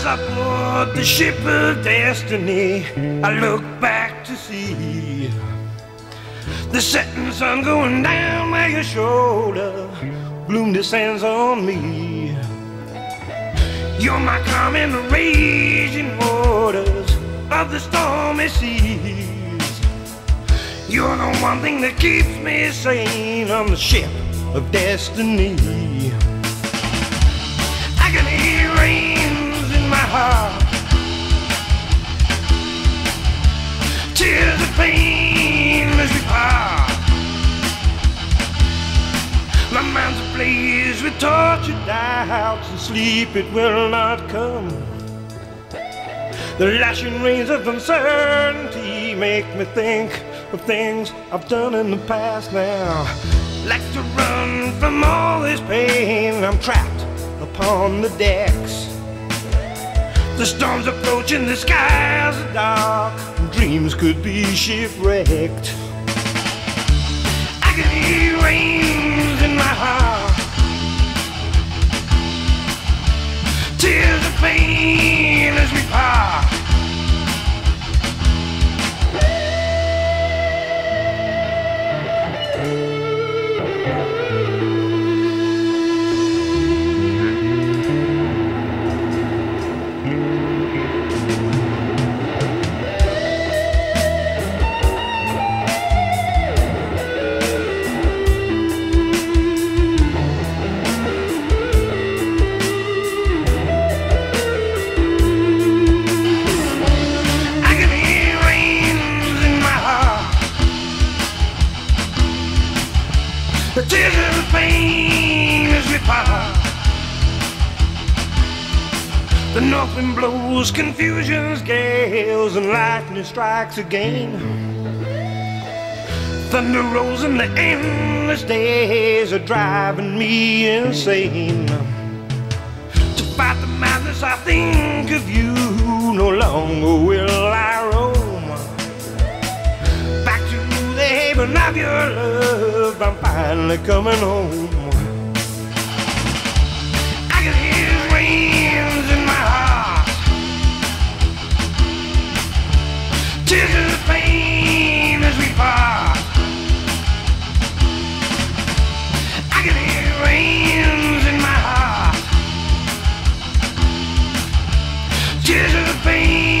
As I board the ship of destiny, I look back to see the setting sun going down by your shoulder. Gloom descends on me. You're my calm in the raging waters of the stormy seas. You're the one thing that keeps me sane on the ship of destiny. Pain as we part. My mind's ablaze with tortured doubts, and sleep it will not come. The lashing rains of uncertainty make me think of things I've done in the past now. Like to run from all this pain, I'm trapped upon the decks. The storm's approaching, the skies are dark, dreams could be shipwrecked. Agony reigns in Of pain as we. The north wind blows, confusion's gales, and lightning strikes again. Thunder rolls and the endless days are driving me insane. To fight the madness, I think of you. No longer will giving up your love. I'm finally coming home. I can hear his wings in my heart. Tears of pain as we part. I can hear his in my heart. Tears of pain.